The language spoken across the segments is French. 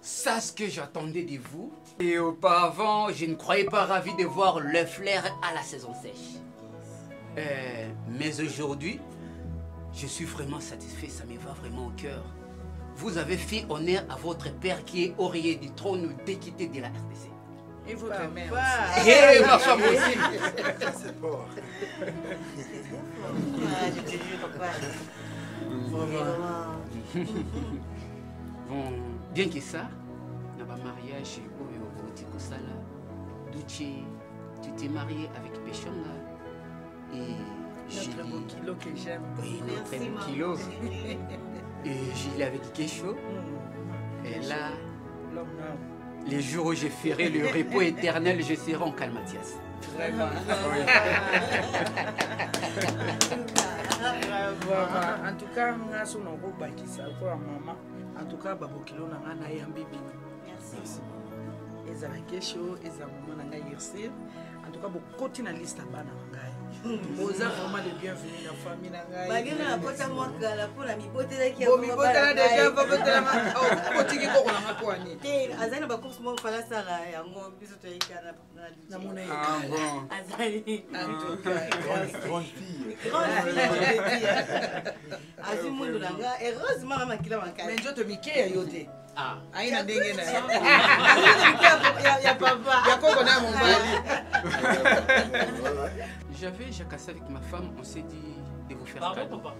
ça ce que j'attendais de vous. Et auparavant, je ne croyais pas ravi de voir le flair à la saison sèche. Euh, mais aujourd'hui, je suis vraiment satisfait, ça me va vraiment au cœur. Vous avez fait honneur à votre père qui est oreiller du trône d'équité de la RDC. Et votre mère Et ma femme aussi. C'est fort. Ah, je te jure, papa. Vraiment. Bon, bien que ça, na ba mariage oyo bauti kosala, Duche, tu t'es marié avec Peshonga et Notre beau kilo que j'aime. Oui, notre beau maman. kilo. Et Julie avec Kesho. Mm. Et là, les jours où je ferai le repos éternel, je serai en Calmatias. Vraiment. Vraiment. En tout cas, nga so na kobakisa lokola mama en cas babokilo na nga nayambi bino Merci. ezalaki esho eza mama na ngai tout cas bokoti na liste ya bana na ngai oza vraiment le bienvenu na famille na ngai. Bagena na kota mwa kala mpona mibotelaki yamibotela deja botelamaotiki koko na mako ani te azali na bacourse moko falasala yango biso toyekana na ah, azali. Mundu na nga. Heureusement mamakila makala nzoto mike ya yo te. Ayi na ndenge na ya papa. Ya koko na mobali j'avais jacassé avec ma femme, on s'est dit de vous faire Pardon, cadeau. papa?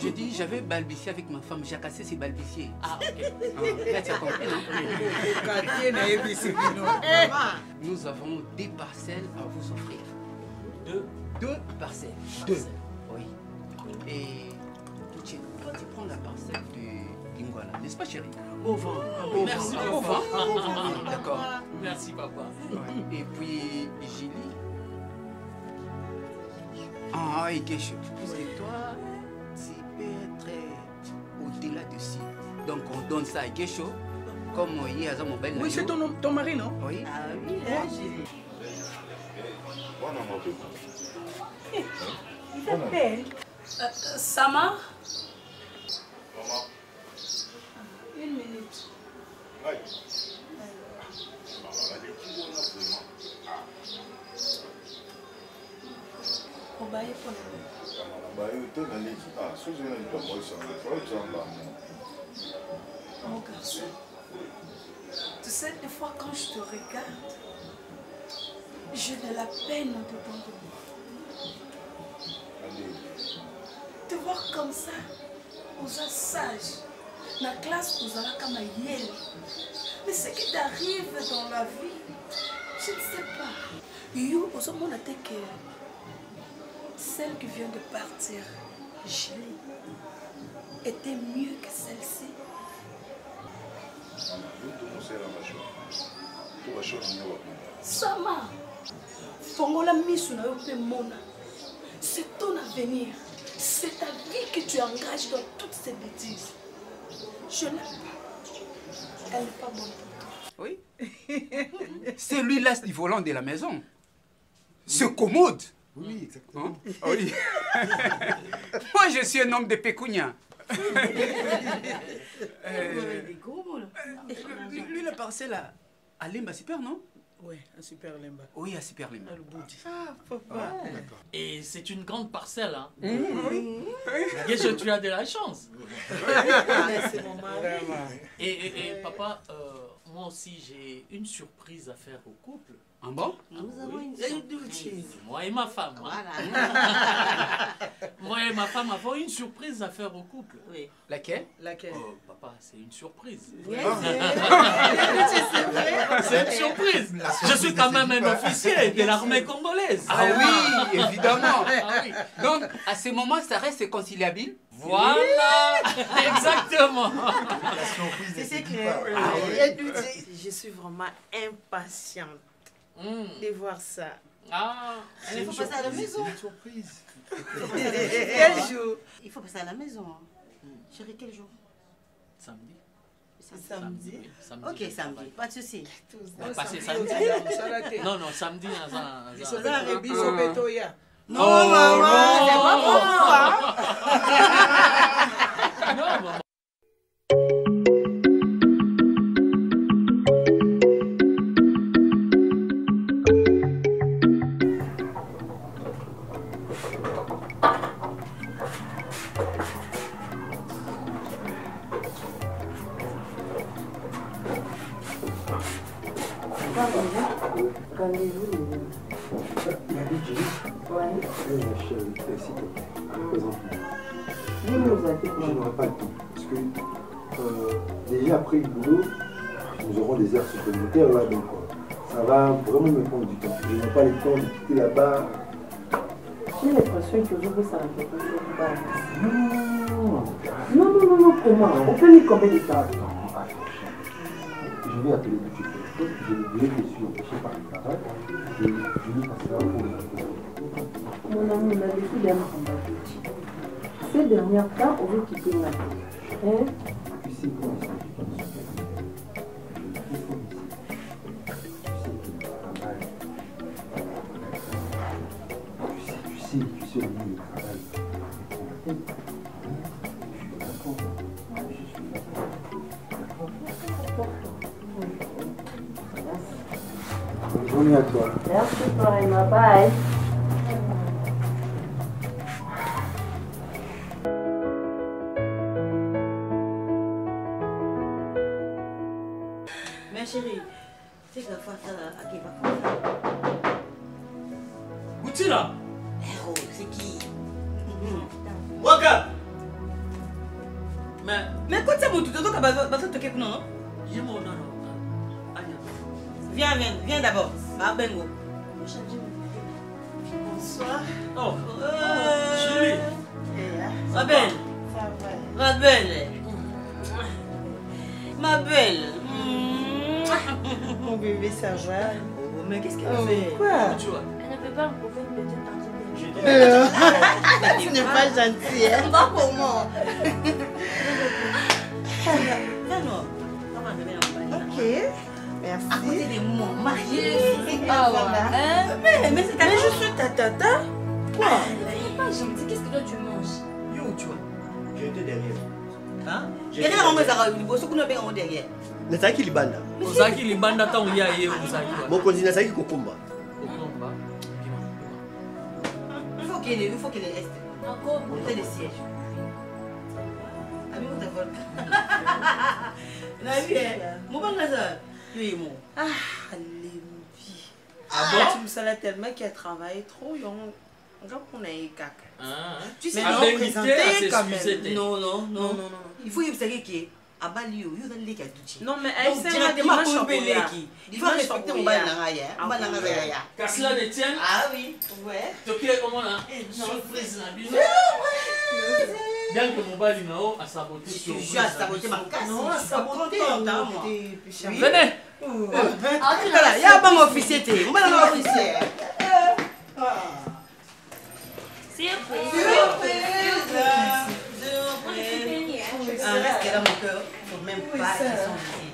J'ai dit, j'avais balbutié avec ma femme, jacassé c'est balbutier. Ah, ok. Ah, là, tu as compris, non Maman, Nous avons des parcelles à vous offrir. Deux? Deux parcelles. Deux. Oui. Et toi tu prends la parcelle de Lingwala, n'est-ce pas chérie? Au vent. Merci, Au papa. vent. D'accord. Merci, papa. Et puis Julie. Ah, et puisque toi, tu peux être au-delà de ci. Donc on donne ça à Kesho, comme il y a mon bel oui c'est ton, nom- ton mari non? Oui. Ah oui, hein, Julie. Bwana mabe. Il t'appelle. Sama, Maman. une minute. Aïe. Maman, elle est qui, on a vraiment Obaye pour Bah, il était dans les Ah, si je viens de moi. mon garçon. Tu sais, des fois, quand je te regarde, j'ai de la peine dedans de moi. Te voir comme ça, aux sage, la classe, aux comme un yel. Mais ce qui t'arrive dans la vie, je ne sais pas. You, aux hommes, on a dit que celle qui vient de partir, Julie, était mieux que celle-ci. Sama, fongola mpe mona. C'est ton avenir. C'est ta vie que tu engages dans toutes ces bêtises. Je n'aime pas. Elle n'est pas bonne pour toi. Oui. C'est lui l'as du volant de la maison. Ce commode. Oui, exactement. Hein? Ah Oui. Moi, je suis un homme de pécunia. Euh, lui, la parcelle à, à Limba Super, non? Ouais un super lemba Oui, à Super Limba. Ah, papa. Et c'est une grande parcelle, hein. Oui. Qu'est-ce que tu as de la chance. c'est mon mari Et, et- et papa, euh, moi aussi, j'ai une surprise à faire au couple. Ah bon Nous avons une Et surprise. Moi et ma femme. hein. Voilà. Moi et ma femme avons une surprise à faire au couple. Oui. Laquelle? Laquelle? Oh, papa, c'est une surprise. Oui, C'est une surprise. Je suis quand même un officier de l'armée congolaise. Ah oui, évidemment. Ah. Donc, à ce moment, ça reste conciliable. Voilà, exactement. C'est clair. Ah oui. je suis vraiment impatiente Hmm. de voir ça Ah, Il faut passer à la maison. C'est une surprise. quel jour Il faut passer à la maison. Chérie, quel jour samedi. Samedi. Samedi. Ok, samedi. Pas de souci. Passer samedi. Non, non, samedi. Non, maman, c'est pas pour Je n'aurai pas le temps. Parce que euh, déjà après le boulot, nous aurons des heures supplémentaires là, donc euh, ça va vraiment me prendre du temps. Je n'ai pas le temps de quitter là-bas. J'ai l'impression que je veux ça quelque chose de bas. Non, Non, non, non, non, comment On peut lui combien de temps Je vais appeler tout de suite. Je voulais que je suis empêché par le travail. Je, je lui passera pour le Mon ami, on a vécu d'un. Ces derniers temps, on veut quitter la Hein? Tu sais. Tu sais. Tu tu tu. Bonne journée à toi. Merci, Emma. Bye. M'en donne. Viens, viens, viens d'abord. Ma bengo. Bonsoir. Oh, Euh, Julie. Ma belle, ma belle. Ma belle. Mon bébé, ça va. Oh, mais qu'est-ce qu'elle Oh, fait? Quoi? Elle ne peut pas me prouver une petite partie Euh, Tu n'es pas gentil, hein? Pas pour moi. Ok. À côté Merci. de moi, mariée. Ah, voilà. Hein? Mais, mais c'est ta Mais je suis ta tata. Quoi? Elle n'est pas gentille. Qu'est-ce que toi tu manges? Yo, tu vois. J'étais derrière. Hein? J'étais Derrière, me nazalaki libanda ozalaki libanda ntango ya ye ozalaki wana mokonzi nazalaki kokumba okomba Il faut qu'il il faut qu'il reste. Encore On fait des sièges. Ami, on vie? Mon bon ça. Oui, mon. Ah, Lembi. Ah bon Tu me salas tellement qu'il a travaillé trop. On va prendre un caca. Tu sais, non, quand même. non, non, Non, non. non, non. non. Il faut les Kadouchi. Non, mais elle pour qui Il faut respecter mon bal là, Ah, bal là, là. cela ne tienne Ah oui, ouais. toki omona surprise na biso bien que mobali na yo asabote Je suis à saboter ma casse. Non, Je suis pas contente, hein, moi. venez Ah, tu là, il y a pas mon officier, t'es. Mon bal là, officier. Un reste dans mon cœur, faut même pas qu'ils sont ici.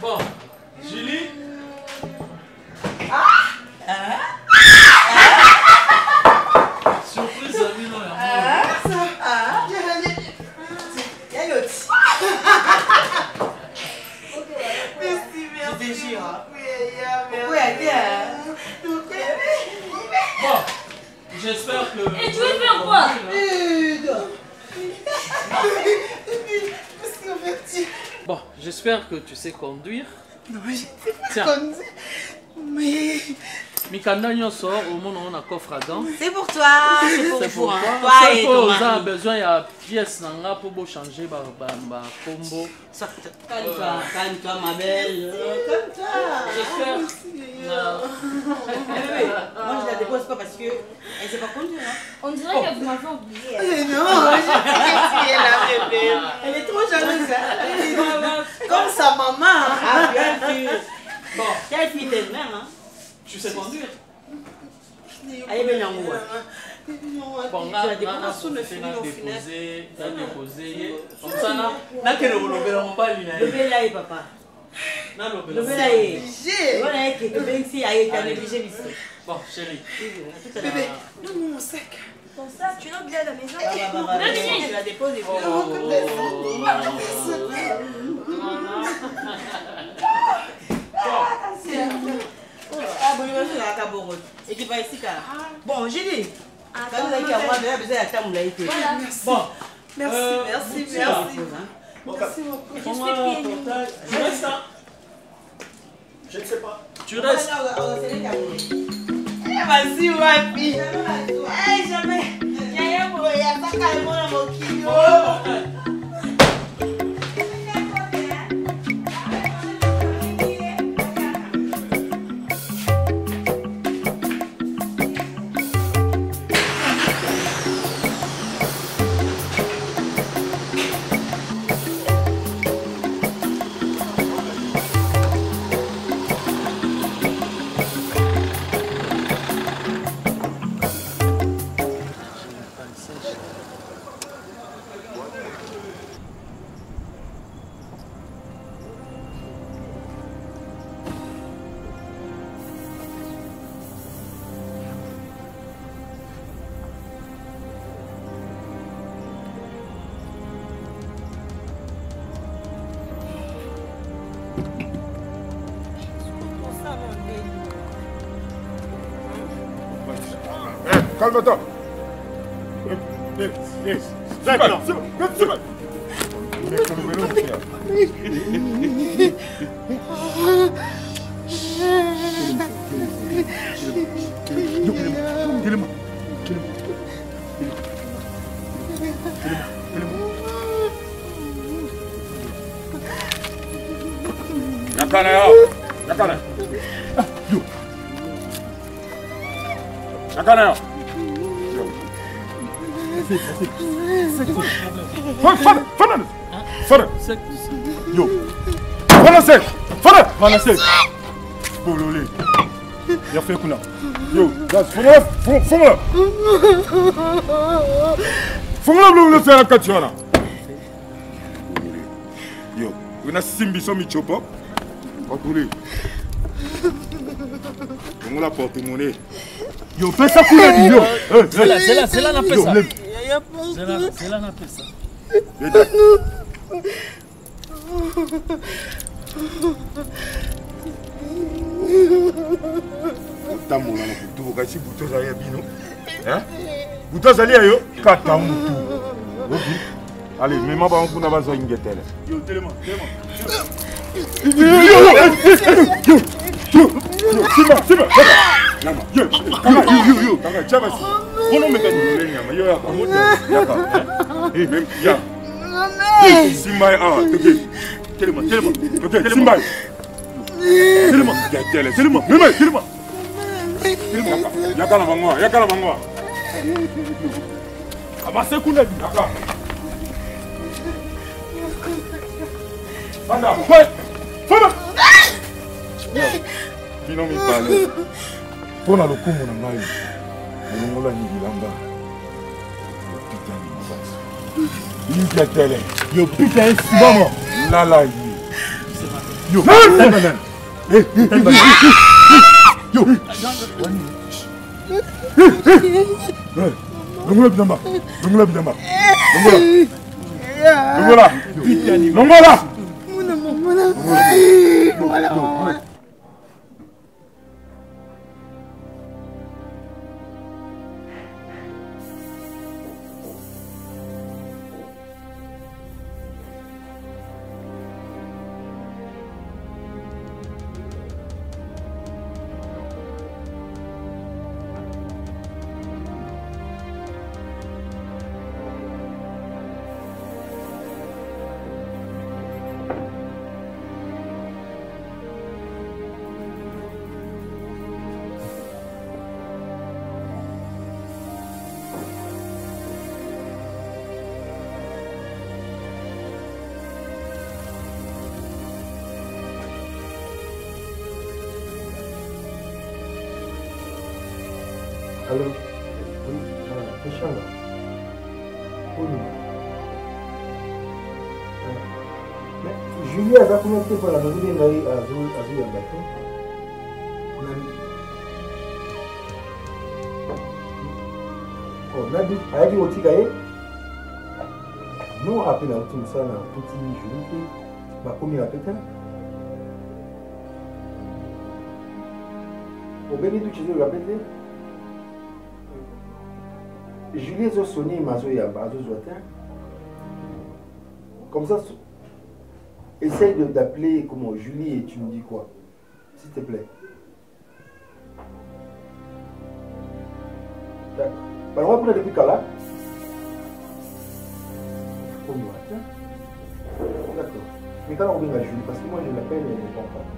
bon julie surprise na bino yango Ah, il y a l'autre. Merci, Je te jure. hein. merci. Oui, bien. bon j'espère que Et tu veux faire quoi bon j'espère que tu sais conduire Non, mais j'ai tiens connu. Mais. Mikanda nyonso omona ngo na coffre à gants C'est pour toi, c'est pour C'est vous. pour toi. Toi et ton oza na besoin ya pièce na nga mpo bochange bakombo. Calme-toi, ma belle. Calme-toi. j'espère na- Moi, je la dépose pas parce que elle sait pas conduire. hein. On dirait que vous m'avez oublié. Non, je sais la bébé. Elle est trop jalouse. hein. Comme sa maman. hein. Ah, bien sûr. bon Quelle fille t'es mère, hein? Tu sais conduire ça na nakende kolobela mobali na ye papa. Nalobela lobela ye Obligé. wana ye ke tobengisi aye ta néglige biso bon chéri Bébé, donne-moi mon sac. Pour ça, tu l'as oublié à la maison. je la dépose et puis ah. Bon. image ezalaka bongo ekipa esika bon tambola ye te Voilà. bon. Merci, Euh, merci, Goutila. merci. Bon, Merci beaucoup. Un portail. Je reste là. je ne sais pas. Tu restes. basi wapi Eh, jamais. Yaya boye ataka emona mokili Calme-toi. manase bolole. Yafe kuna. Yo gaz fungola fungola fungola bulobule fɛn kati wana. Yo una simbiso micopo bakule fungola portemone yo pesa kule di yo. Eh, eh. Zela napesa zela napesa otambola na butu okasi butu ozali ya bino butu azali ya yo kata mutu obi ale mema bango kuna bazwa ingetele simba simba nama yo yo yo kanga chabasi kono meka ni nyama yo yaka moto yaka eh mem ya simba ah tege Telema, telema. Oke, Simba. Telema, ya tele, telema. Meme, telema. Telema. Ya kala bangwa, ya kala bangwa. Abase kuna bi. Aka. Banda, fai. Fai. Bino mi pale. Pona lokumu na ngai. Olongola ni bilanga. Pitani mabasi. You get telling. You beat the mama. Lala you. You. Hey, hey, hey, You. Longola bidamba. Longola bidamba. Longola. Longola. Longola. Muna mama. Longola. Longola. Te mpona bazoli ngai azoyamba te Nani? Oh, nabi ayaki kotika ye? Non ape nauti mosala na puti Julie te. Bakomi na pe te. Obengi duti ezoyoka pe te Julie ezosoni ma azoyamba azozwa te. Comme ça Essaye d'appeler comment Julie et tu me dis quoi S'il te plaît. D'accord. Bah, on va prendre depuis là. D'accord. Mais quand on revient à Julie, parce que moi je l'appelle et elle ne répond pas.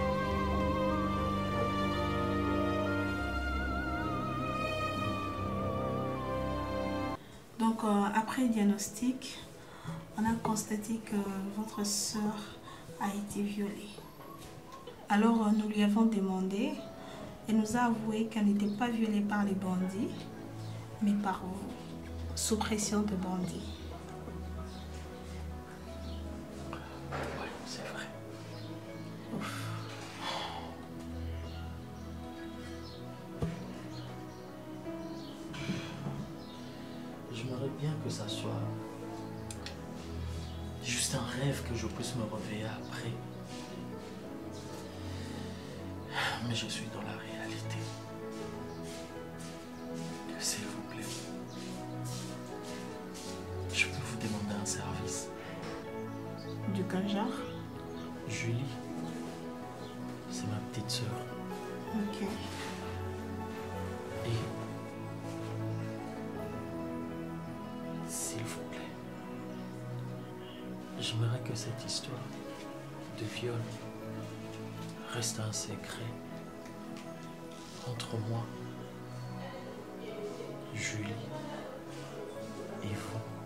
Euh, après diagnostic, on a constaté que votre sœur a été violée. Alors, euh, nous lui avons demandé, elle nous a avoué qu'elle n'était pas violée par les bandits, mais par vous, sous pression de bandits. Entre moi, Julie et vous.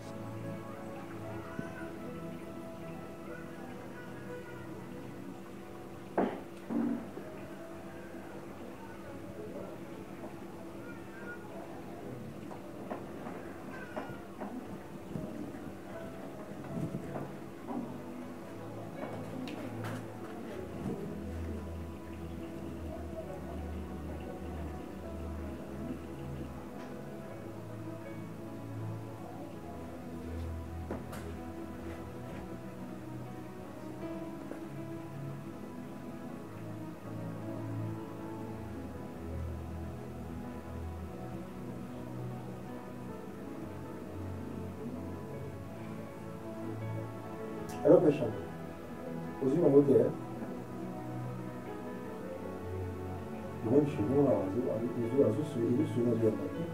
Alors, péchant. Aussi, mon côté, hein. Et même chez nous, là, avec les autres, avec les autres, sur notre papier.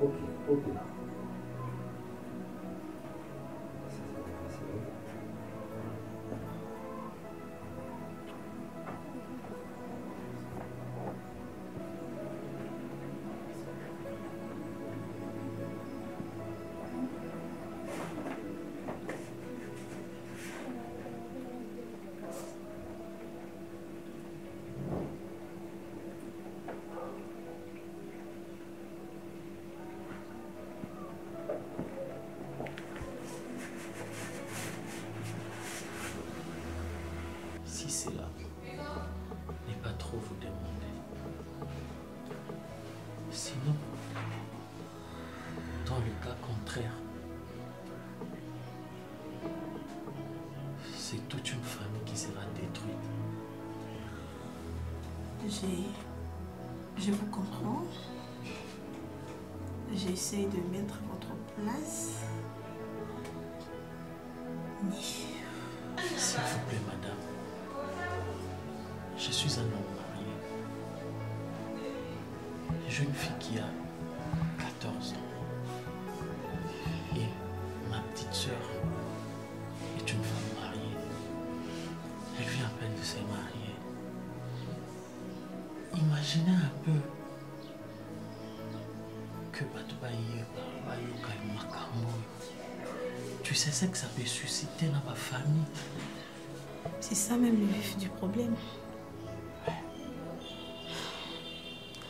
Ok, ok. Si Je vous comprends. J'essaie de mettre votre place. S'il vous plaît, madame, je suis un homme marié. Une jeune fille qui a imaginez un peu que tu sais ce que ça peut susciter dans ma famille. C'est ça même le vif du problème.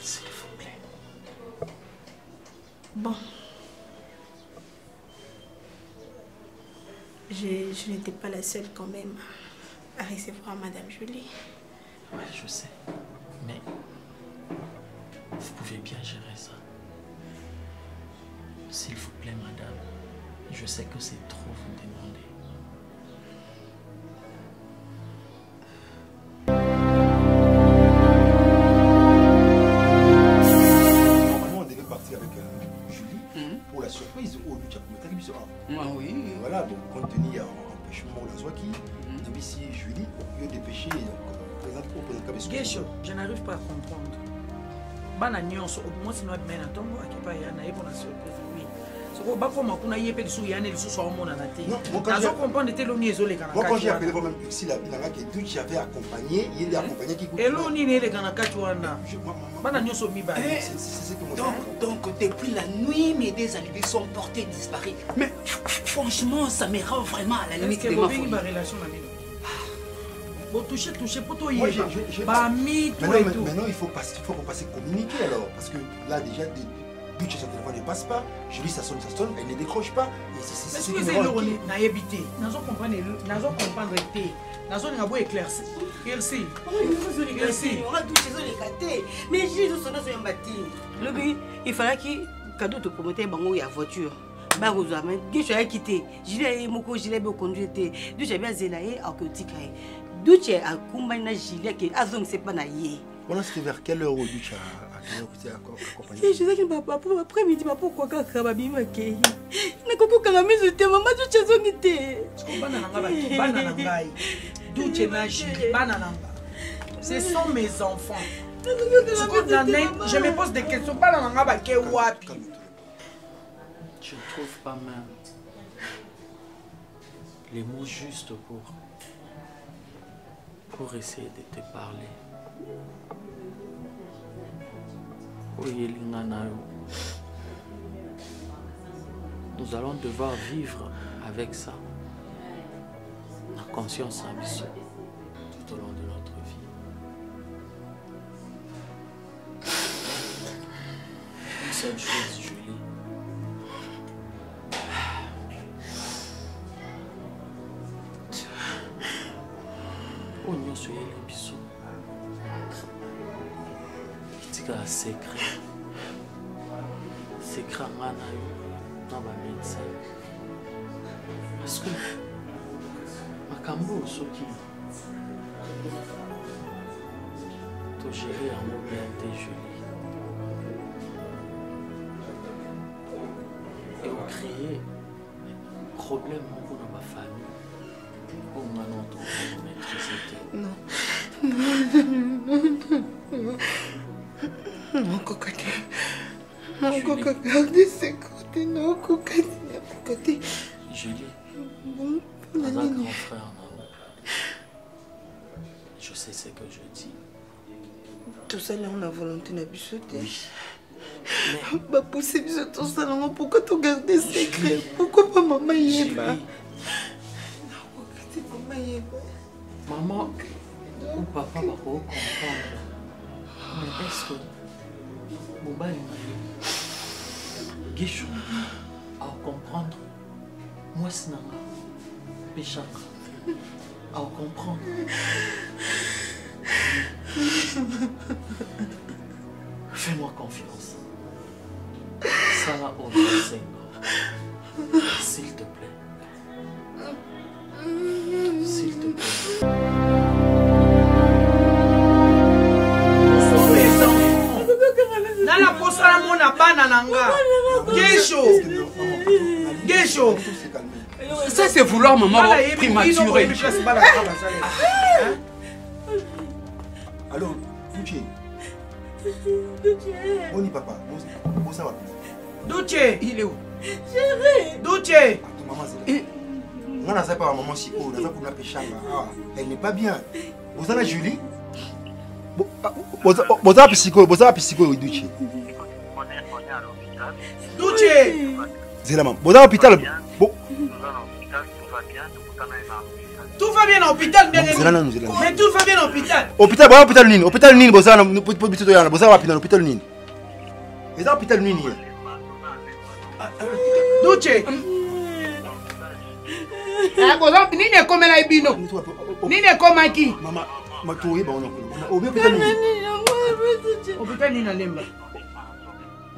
S'il vous plaît. Bon. Je, je n'étais pas la seule quand même à recevoir Madame Jolie. Ouais, je sais. Je sais bakoma kuna ye mpe lisusu lisusu aomonana te te eloni ezoleka nini eleka na kati wana bana nyonso depuis la nuit, mes deux alibis sont portés disparus. Mais franchement, ça me rend vraiment à la limite de ma bobengi folie. barelation na bino botouche touche po Moi, j'ai- toyeba j'ai- j'ai- bami tout Maintenant, et ma- tout. maintenant, il faut, passer, il faut qu'on passe communiquer alors. Parce que là, déjà, des sur son téléphone ne passe pas. Julie, ça sonne, ça sonne, elle ne décroche pas. Et c'est- c'est- c'est ce qui excuse me rend eloko inquiet. nayebi te nazo comprendre elo- nazo comprendre te nazolinga bo éclairci merci. Merci. Dushe ezoleka te mais jili ezosonga ezoyamba te lobi efalaki kado topromote bango ya voiture bakozwa me dushe ayaki te jili aye moko jili abe okonduire te dushe abe azela ye akoki otika ye dushe akumbani na jili ake azongisa epa na ye Voilà, c'était vers quelle heure au après-midi bapokwa kaka nakoki okanga miso te mama dushe azongi te. Bana na nga baki bana na ngai duche na jili bana na nga ce sont mes enfants. Je me pose des questions. Bana na nga bake wapi Je ne trouve pas même les mots justes pour, pour essayer de te parler. Nous allons devoir vivre avec ça. La conscience à biso tout au long de notre vie. Une seule chose, Julie. Biso etikala secret secret nga na yo na bamédecin parce que makambo oyo soki togere yango bien te julie eocreye problème moko na bafamille oyo nga na nakoka garde secour te nakoka nini akoka te julie mpona nini? Je sais ce que je dis. Tout ça, là, on a volonté de bisoter. Mais... Ah, bah, pousser bisoter tout ça, là, pourquoi tout garder secret Pourquoi pas maman Yeba Maman ou papa va comprendre. Mais est-ce que... Mobile, na yo gisho aocomprendre mwasi na nga peshaka aocomprendre fais-moi confiance Ça, c'est vouloir maman Bana yebi bino prématuré. boyebi place bana na nga basalela. Alors, Duché, Boni papa, Bosa va. duche Il est où? Duche Maman, c'est Moi, naza pas maman siko, naza kuna peshanga. Ah, elle n'est pas bien. Bosa la Julie. Bosa bosa psycho, bosa psycho Duché. duche Zela mam. Bosa hôpital. Bo Tout va bien à l'hôpital, bien Nzela nanu, nzela nanu. Mais tout va bien à l'hôpital. hôpital boya hôpital nini? Hôpital nini bozala na biso toyana bozala wapi na hôpital nini? Eza hôpital nini? Ye Duche. Ah, boza nini ekomela bino nini ekomaki? Toyeba wana hôpital nini? Hôpital nini alemba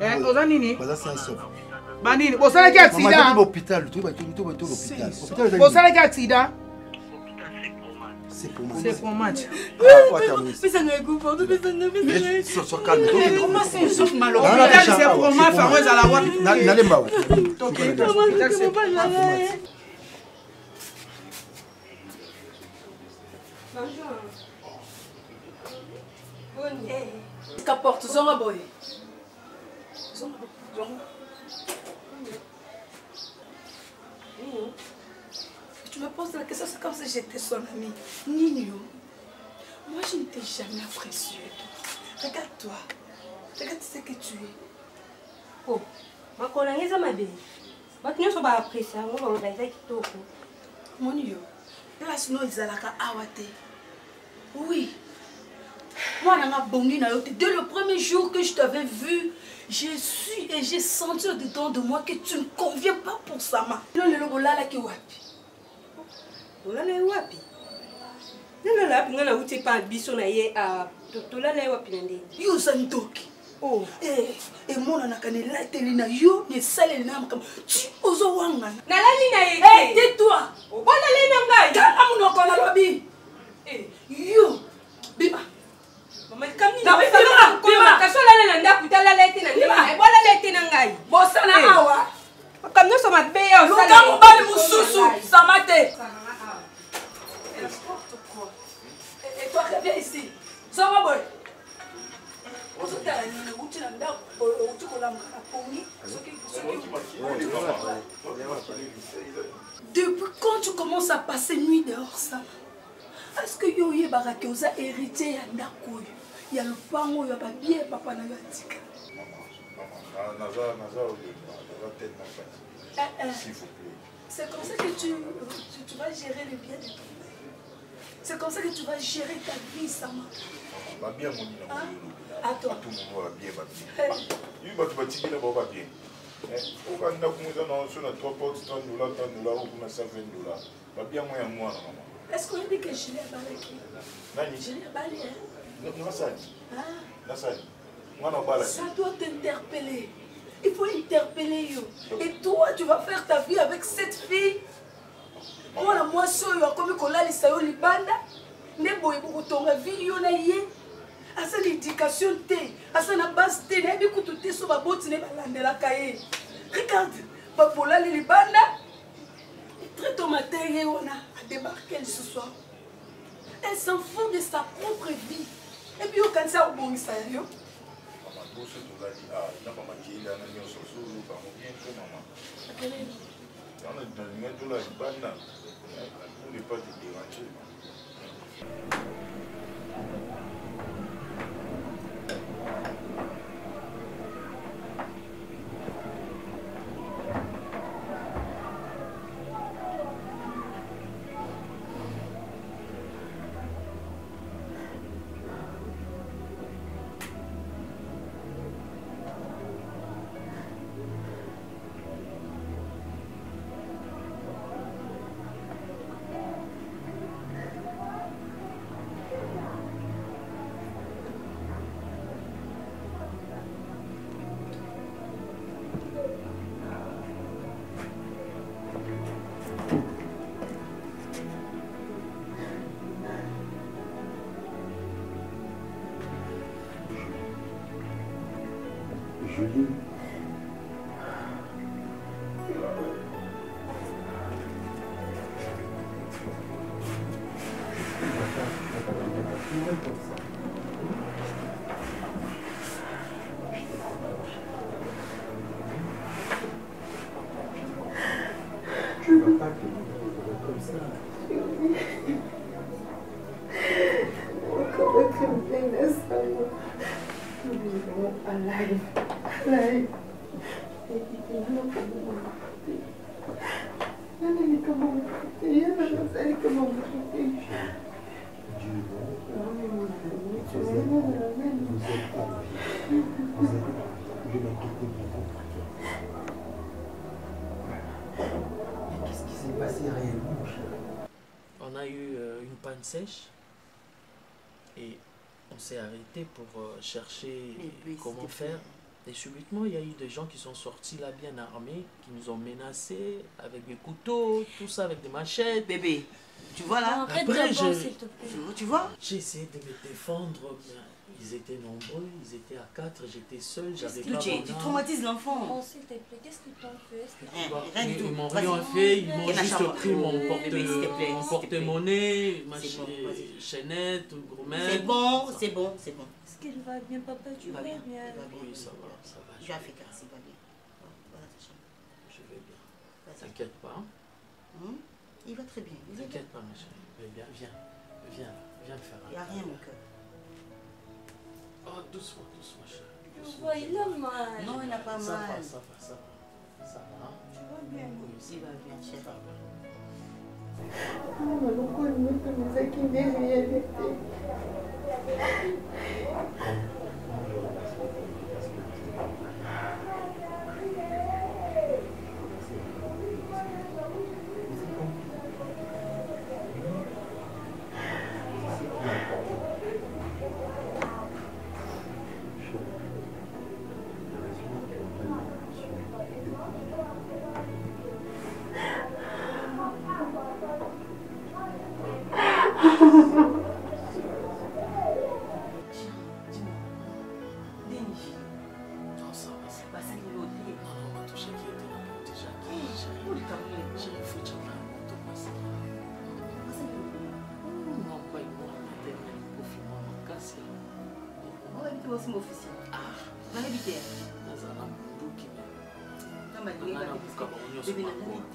Eh, oza nini? Baza sanso banini bosalaki accidabosalaki accida Qu'apporte, zonga boy. Zonga boy. Zonga. Tu me poses la question, c'est comme si j'étais son ami. Nino, moi je ne t'ai jamais apprécié. toi. Regarde-toi. Regarde ce que tu es. Oh, makolo yango eza mabe bato nyonso baapresie yango baloba eza kitoko moni yo place no ezalaka awa te oui mwana nga bongi na yo te dès le premier jour que je t'avais vu j'ai su et j'ai senti au dedans de moi que tu ne conviens pas pour sama lelo lelo bolalaki wapi? Tolala ye wapi nalala wapi nga nauti epa biso na ye ah, to- tolala ye wapi na ndenge? Yo oza ndoki. Emonanaka na elateli na yo na esaleli na makambo. Ti ozowangana nalali na ye Eh, tais-toi. Obanalai ke oza héritier ya ndako oyo ya lopango oyo ya babie ya papa na yo atika naza naza naza tete na kati Eh, eh. s'il vous plaît. C'est comme ça que tu, tu, tu vas gérer le bien de ton père. C'est comme ça que tu vas gérer ta vie, Sama. babia moni na Attends. mono babie babie yo bato batikela bao babie oka ndako mo eza na so na 3 porte 30 dola 30 dola okuna 120 dola babia mo ya mwana mama Est-ce qu'on dit que je l'ai abalé qui nani Je l'ai abalé, hein nasali Ah, nasali mwana obala Ça doit t'interpeller. Il faut interpeller yo. Et toi, tu vas faire ta vie avec cette fille. mwana mwasi oyo akomi kolalisa yo libanda. Nde boye bokotonga vi yo na ye. Aza na éducation te. Aza na base te. Nayebi kutu te so baboti ne balandelaka ye. Regarde babolali libanda. Très au matin wana adébarke ce soir. Elle s'en fout de sa propre vie. Epi okanisa kobongisa yo mama toso Je ne veux pas que vous soyez comme ça. alive. Alive. Nani kama moto te ye na nazali kama moto te Qu'est-ce qui s'est passé réellement, mon cher On a eu euh, une panne sèche et on s'est arrêté pour euh, chercher oui, comment faire. Et subitement, il y a eu des gens qui sont sortis là bien armés, qui nous ont menacés avec des couteaux, tout ça avec des machettes. Bébé, tu vois là Après, d'abord, je- te plaît. Tu- Tu vois J'ai essayé de me défendre, mais ils étaient nombreux, ils étaient à quatre, j'étais seul, j'avais pas tu arme. traumatises l'enfant. Bon, s'il te plaît, qu'est-ce qu'ils t'ont fait? Que- Rien, du ils- tout. Ils m'ont rien fait, ils m'ont juste pris mon porte-monnaie, ma chaînette, gourmette. C'est bon, c'est bon, c'est bon. Qu'il va bien, papa Tu va vas bien. bien va bien. Oui, ça va, ça va. Je vais faire il va bien. Va dans ta chambre. Je vais bien. T'inquiète pas. hein. Hum, Il va très bien. va bien. T'inquiète pas, ma chérie. Viens, viens, viens, viens, viens me faire Il n'y a rien, mon cœur. Oh, doucement, doucement, chérie. Doucement. vois, il a mal. Non, il n'a pas Ça va, mal. ça va, ça va. Ça va, hein. Tu vas bien. Oui, ça Il va bien, chérie. Ça va. maloko nyonso ezaki nde réalité Non,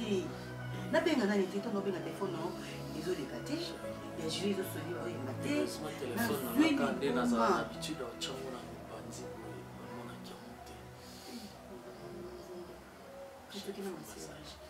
te nabenga nani te ntango obenga telefone no ezoleka te ya jui ezosoli oyemba te nazwi nanga nde nazala liboma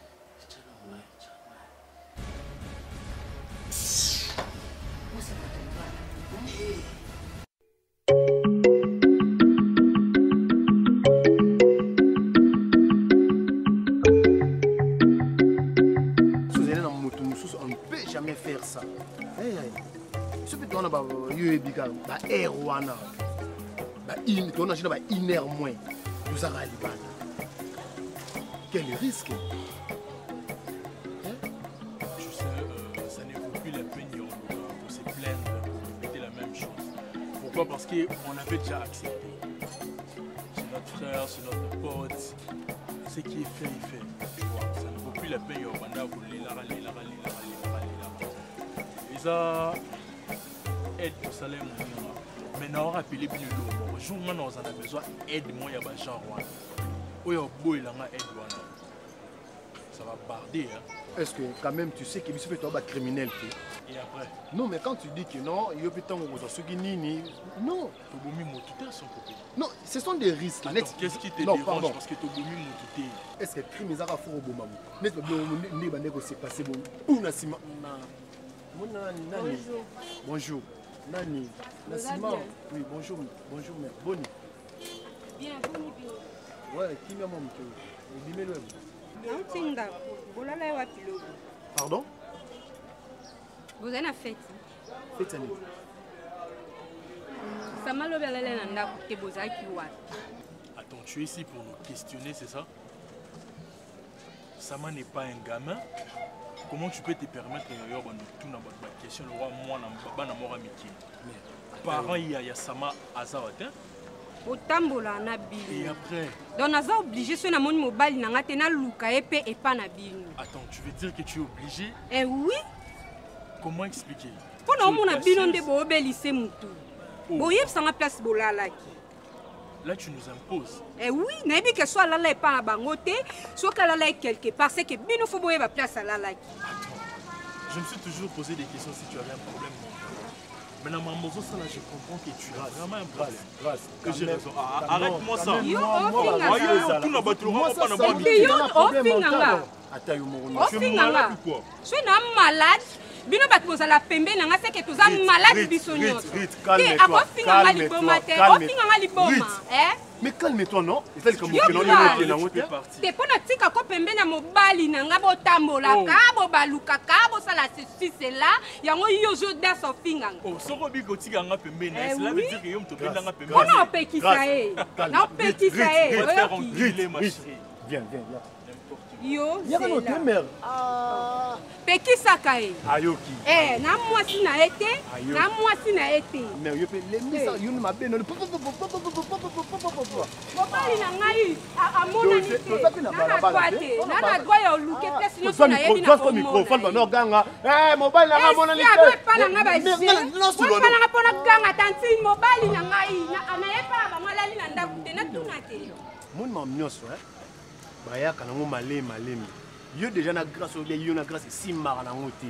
de de se plaindre, de répéter la même chose. Pourquoi? Parce qu'on avait déjà accepté. C'est notre frère, c'est notre pote. Ce qui est fait est fait. Ça ne vaut plus la peine de Et ça, salaire mon Maintenant, on rappelle bien le jour où on a besoin aide moi il y a genre wana. Oyo boy la aide wana. Ça va barder hein. est ce que quand même tu sais que biso mpe toa bacriminel te Et après, non mais quand tu dis que non yo mpe ntango kozwa soki nini non Tobomi motuta son côté. non ce sont des risques qu'est-ce qui te non, dérange pardon. parce que Tobomi motuté est ce que crime ezaka fo koboma mo neti babiloko nde bande kosepase bo mpuna nsima monani nani bonjour nani? Na Vous allez nsima bien. Oui bonjour bonjour mère. Boni Bien, boni bien. ouais kimia mwa moto ebimeli webo nauti ndako bolala ye wapi lobi pardon? Bozali na feti feti ya nini sama lobi alala na ndako te bozalaki wapi Attends, tu es ici pour nous questionner, c'est ça? Sama n'est pas un gamin. Comment tu peux te permettre de tout dans votre question le roi moi na bana mora miki. Parents il y a il y a Sama Azawate otambola na et bino après? Donc naza oblige soki namoni mobali na nga te naluka ye mpe epa na bino. Attends, tu veux dire que tu es obligé? Eh oui. Comment expliquer? Mpo na Tu es omona bino nde gracieuse. boobelise motu boyebisanga place bolalaki Là tu nous imposes. Eh oui, nayebi ke so alala epa na bango te soki alala ye quelque part c'est que bino fo boyeba place alalaki Je me suis toujours posé des questions si tu avais un problème. Maintenant, ça là, je comprends que tu as vraiment un problème. grâce Que j'ai raison. Ah, Arrête-moi ça. Yo, ofinga tout n'a pas Moi, ça, pas ça, pas yo ofinga yo malade bino bato bozala pembe na nga seke toza malade biso nyonso te akofinganga liboma te ofinganga liboma mais calme-toi non? Eza likambo olenge nango te te mpo na tika ko pembe na mobali na nga botambolaka bobalukaka bosala ceci cela. Yango yo ozodas ofinganga soki obiki otika nga pembeni Eh cela oui. veut dire que yo moto opendanga pembeni mpona opekisa ye? Na opekisa ye oyoki. viens viens viens yo yakana ote mere pekisaka ye ayoki na mwasi na ye te na mwasi na ye te mere yo mpe lembisa yoni mabe noni mobali na ngai amonaniana na droit ya oluke plesnyonso nayebi naomona mobali na ngamonnanga baepananga mpona ganga tanti mobali na ngai nayepala bango alali na ndako te natuna te monima nyonso bayaka nango malemi malemi yo deja na grâce oyo yo na grâce esimbaka nango te.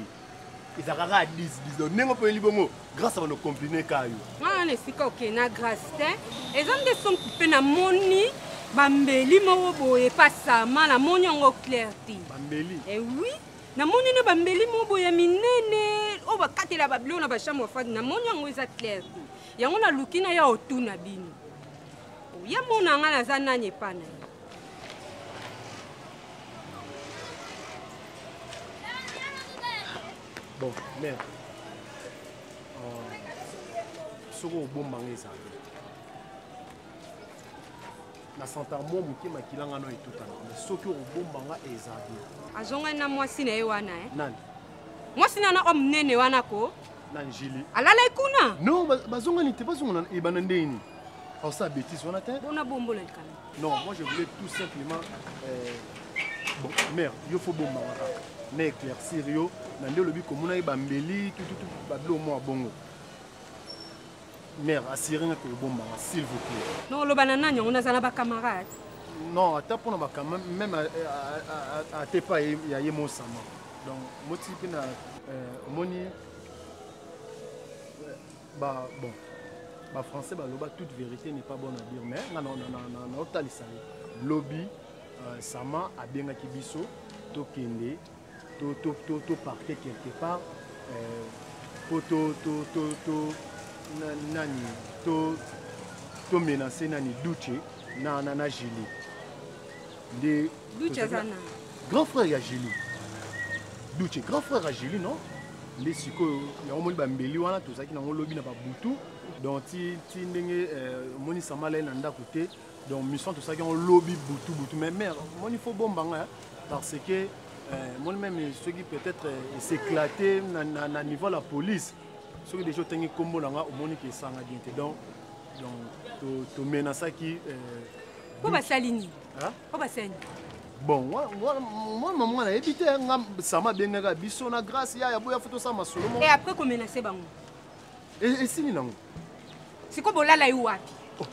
Ezalaka kaka 10 10 ndenge mpo yeli bongo grâce bano complime ka yo. Wana na esika okende na grâce te. Eza nde sonku mpe namoni bambeli moko boye pasama namoni yango clair te. Bambeli ewi namoni na bambeli moko boye ya minene oyo bakatela babilo na bachambre afadi namoni yango eza clair te. Yango naluki na ya otuna bino. Oya mona nga naza nani epa na ye bon mare soki obombanga eza te na santa mwa moke makilanga no etutana mais soki obombanga eza te azongani na mwasi na ye wana e nani? Mwasi na na oyo monene wana ko? Nani jili alalai kuna non ba- bazongani te bazongana ebana ndeni aosala bétise wana te? Bona bombola likana. Non, moi je voulais tout simplement. Euh, bon, mère, il faut bon kaka. Na éclaircir yo, na nde lobi komona ye bambeli tout tout tout babilo mo bongo. Mère, assurez que bon mama, s'il vous plaît. no oloba na nani yango naza na bacamarade Non, ata mpona bakama même ate pa ya ye mosama. Donc moti mpe na euh, omoni euh, ba bon bafrançais baloba toute vérité n'est pas bonne à dire mais nga naotalisa ye lobi euh, sama abengaki biso tokende to- to- to- toparte quelque part euh, po to- to- to- to- na- nani to- tomenace nani duce na, na, na jili nde duce aza na grand frère ya jili duce grand frère ya jili non? Nde sikoyo yango moni bambeli wana tozalaki nango lobi na babutu donc ti, ti ndenge euh, omoni samala ye na ndako te. Donc mission tosalaki yango lobi butu butu. Mais mare moni fo bombanga hein, parce que euh, moni même soki peut-être euh, s'éclater na, niveau la police soki déjà otangi nkombo nanga omoni ke esanga bien te donc donc to- tomenasaki mpo basali nini Hein? mpo basali nini bon mwana mwana nayebi te nga sama abengaka biso na grâce ya yaboya fo tosala masolo moko après komenase bango? Esili nango siko bolala ye wapi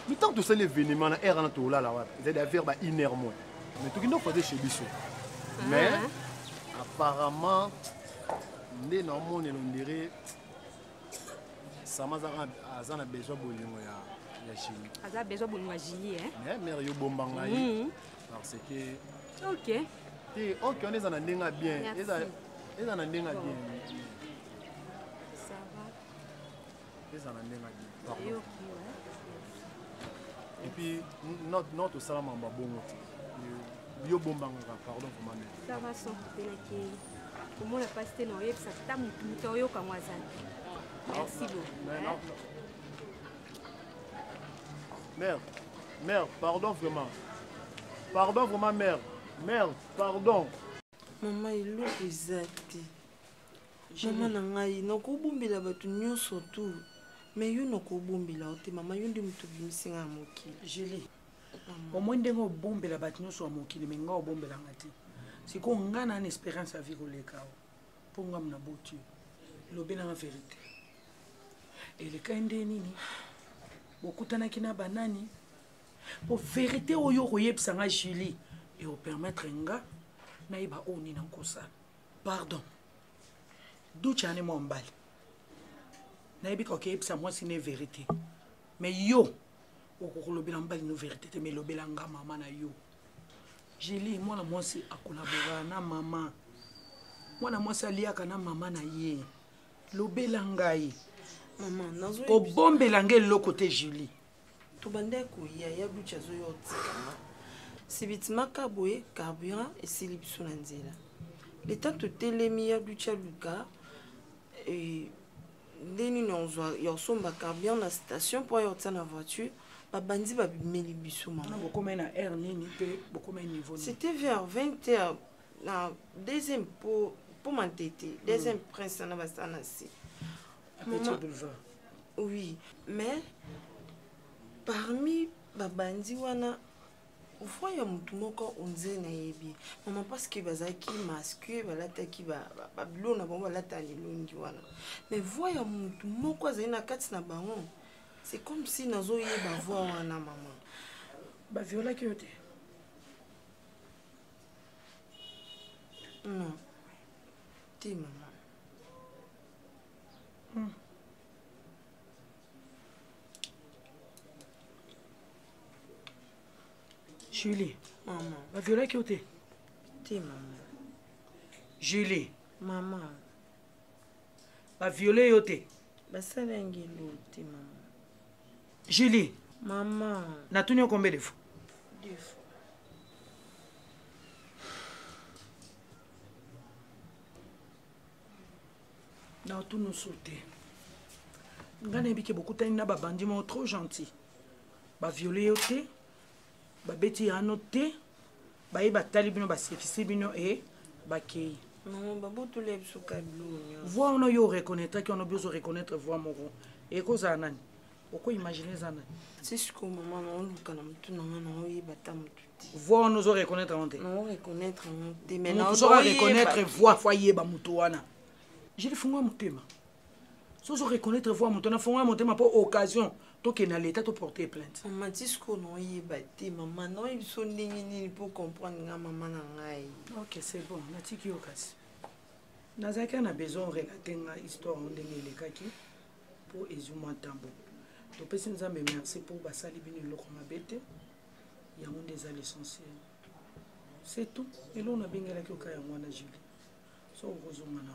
mitango tosali événement na aire wana tolala wapi ezali avers ba une heure moins mais tokende chez biso. Mais apparemment nde naomonela ondire sama aza na besoin bolingo ya chili. Aza besoin bolingo ya julie e mais mare yobombanga Mhm. parce que ok. Te ok wana eza na ndenge ya bien. Eza na ndenge ya bien? Ça va. Eza na ndenge ya bien? Pardon. eyoki ouais. et puis no no tosala mambo ya bongo te yo bombangaka pardon komame ça va sans kopelaki komona mpasi te na oyebisa ta motu moto oyokango aza te merci beaucoup. Mère mère pardon vraiment. Pardon vraiment mère. Mère pardon. Mama eloko eza te mama na ngai nakobombela bato nyonso tu me yo nakobombela o te mama yo nde moto obimisi ngai ya mokili julie omoi ndenge obombela bato nyonso ya mokili me nga obombelanga te. Sikoyo nga na na espérance ya vie koleka o mpo ngamu na boti lobelanga verité elekai nde nini? Bokutanaki na banani mpo verité oyo okoyebisa nga julie ekopermettre nga nayeba oyo nini nakosala pardon. Duce ane mwa mbali nayebika okeyebisa mwasi ne verité mais yo okokolobela mobali no verité te mais elobela nga mama na yo. Julie mwana mwasi akolaboraka na mama. Mwana mwasi aliaka na mama na ye. Lobela ngai. Kobombela ngai eloko te julie tobandai koya ya duti azoya otikama. Sibitimaka boye carburant esili biso na nzela. Leta totelemi ya duti aluka eh, nde nini ya osomba carburant na station mpo ya otia na voiture babandi babimeli biso na mama bokomai na aire nini mpe bokomai niveau c'était vers 20 heures na deuxième po po mantete deuxième prince na basala na se. Oui mais parmi babandi wana voi ya motu moko onzere nayebi. Mama parceke bazalaki masque balataki ba- ba- babilo na bango balata lelongi wana. Mais voi ya motu moko azali na kati na bango c'est comme si nazoyeba voi wana mama baviolaki yo te non. Te mama julie. Mama baviolaki yo te te mama julie. Mama baviole yo te basalangi elo te mama julie mama natuni yo combien de fois deux fois na otunu so te ngai nayebi ke bokutani na babandi moko trop gentil. Baviole yo te babeti yano te baye batali bino basefisi bino e bakei voi wana oyo oreconnaîtraki wana obi ozoreconnaître voi moko. Ekozala nani okoimagine eza nani? Ti sikoyo mama naoluka na motu nanga naoyeba ta motu te. Voi wana ozoreconnaître yango te. Naoreconnaître yango te me motu soki areconnaître voi fo ayeba motu wana. Jeli fungoya motema. So ozoreconnaître voi motu wana fungoya motema mpo occasion. Tokende na leta toporte plainte. Mama ti sikoyo naoyeba te mama naoyebi so ndenge nini mpo comprendre nga mama na ngai? Ok c'est bon. Natiki yo kasi nazalaki na besoin relate nga histoire ndenge elekaki mpo ezuma ntambo topesi nzambe merci mpo basali bino eloko mabe te. Yango nde eza l'essentiel. C'est tout. Eloko nabengelaki oka yango wana julie. So okozonga na